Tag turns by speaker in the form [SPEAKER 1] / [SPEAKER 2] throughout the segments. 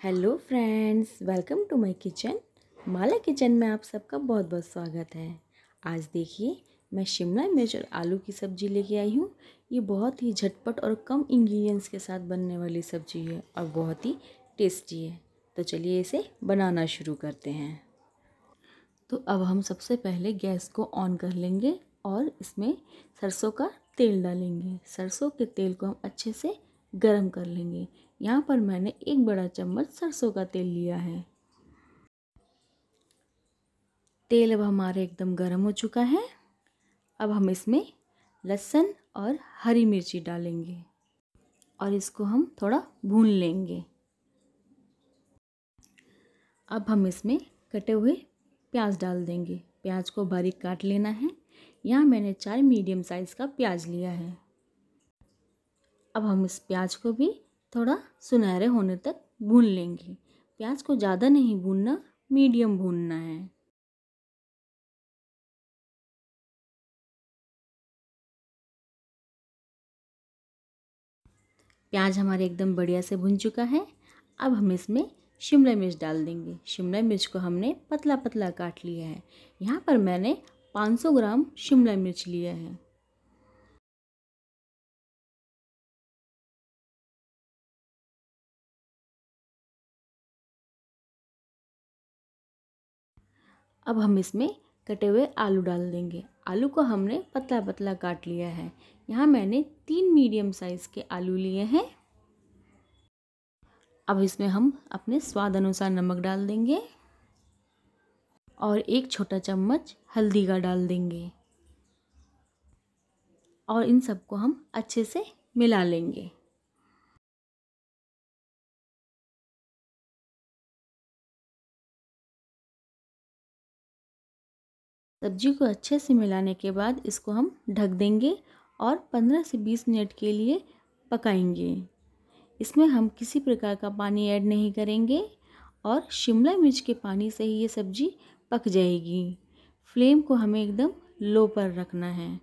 [SPEAKER 1] Hello friends, welcome to my kitchen. Mala kitchen में आप सबका बहुत बहुत स्वागत है। आज देखिए, मैं शिमला मिर्च और आलू की सब्ज़ी लेके आई हूँ। ये बहुत ही झटपट और कम इंग्रेडिएंट्स के साथ बनने वाली सब्ज़ी है और बहुत ही टेस्टी है। तो चलिए इसे बनाना शुरू करते हैं। तो अब हम सबसे पहले गैस को ऑन कर लेंगे और इसमें सरसों का तेल डालेंगे। सरसों के तेल को हम अच्छे से गर्म कर लेंगे। यहाँ पर मैंने एक बड़ा चम्मच सरसों का तेल लिया है। तेल अब हमारे एकदम गर्म हो चुका है। अब हम इसमें लहसुन और हरी मिर्ची डालेंगे और इसको हम थोड़ा भून लेंगे। अब हम इसमें कटे हुए प्याज डाल देंगे। प्याज को बारीक काट लेना है। यहाँ मैंने चार मीडियम साइज़ का प्याज लिया है। अब हम इस प्याज को भी थोड़ा सुनहरे होने तक भून लेंगे। प्याज को ज़्यादा नहीं भूनना, मीडियम भूनना है। प्याज हमारे एकदम बढ़िया से भुन चुका है। अब हम इसमें शिमला मिर्च डाल देंगे। शिमला मिर्च को हमने पतला पतला काट लिया है। यहाँ पर मैंने 500 ग्राम शिमला मिर्च लिया है। अब हम इसमें कटे हुए आलू डाल देंगे। आलू को हमने पतला पतला काट लिया है। यहाँ मैंने तीन मीडियम साइज़ के आलू लिए हैं। अब इसमें हम अपने स्वाद अनुसार नमक डाल देंगे और एक छोटा चम्मच हल्दी का डाल देंगे। और इन सबको हम अच्छे से मिला लेंगे। सब्ज़ी को अच्छे से मिलाने के बाद इसको हम ढक देंगे और 15 से 20 मिनट के लिए पकाएँगे। इसमें हम किसी प्रकार का पानी ऐड नहीं करेंगे और शिमला मिर्च के पानी से ही ये सब्ज़ी पक जाएगी। फ्लेम को हमें एकदम लो पर रखना है।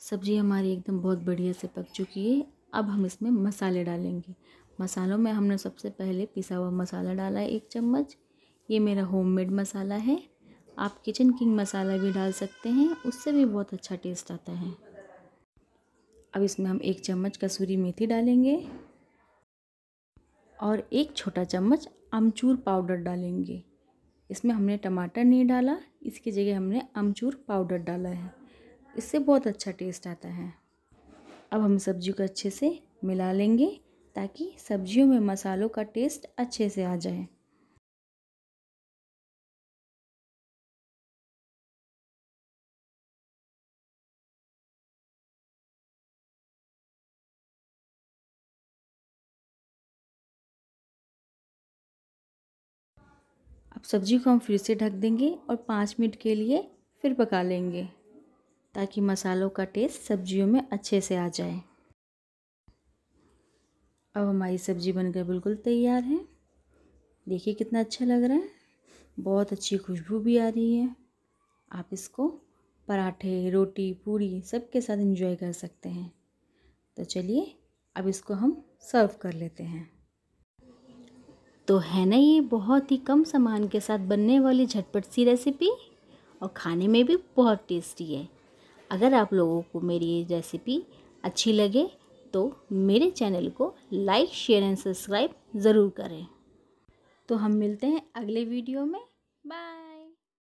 [SPEAKER 1] सब्ज़ी हमारी एकदम बहुत बढ़िया से पक चुकी है। अब हम इसमें मसाले डालेंगे। मसालों में हमने सबसे पहले पिसा हुआ मसाला डाला है एक चम्मच। ये मेरा होममेड मसाला है। आप किचन किंग मसाला भी डाल सकते हैं। उससे भी बहुत अच्छा टेस्ट आता है। अब इसमें हम एक चम्मच कसूरी मेथी डालेंगे और एक छोटा चम्मच अमचूर पाउडर डालेंगे। इसमें हमने टमाटर नहीं डाला। इसकी जगह हमने अमचूर पाउडर डाला है। इससे बहुत अच्छा टेस्ट आता है। अब हम सब्ज़ी को अच्छे से मिला लेंगे ताकि सब्जियों में मसालों का टेस्ट अच्छे से आ जाए। अब सब्ज़ी को हम फिर से ढक देंगे और पाँच मिनट के लिए फिर पका लेंगे। ताकि मसालों का टेस्ट सब्जियों में अच्छे से आ जाए। अब हमारी सब्ज़ी बनकर बिल्कुल तैयार है। देखिए कितना अच्छा लग रहा है। बहुत अच्छी खुशबू भी आ रही है। आप इसको पराठे, रोटी पूड़ी सबके साथ एंजॉय कर सकते हैं। तो चलिए अब इसको हम सर्व कर लेते हैं। तो है ना ये बहुत ही कम सामान के साथ बनने वाली झटपट सी रेसिपी और खाने में भी बहुत टेस्टी है। अगर आप लोगों को मेरी ये रेसिपी अच्छी लगे तो मेरे चैनल को लाइक शेयर एंड सब्सक्राइब ज़रूर करें। तो हम मिलते हैं अगले वीडियो में। बाय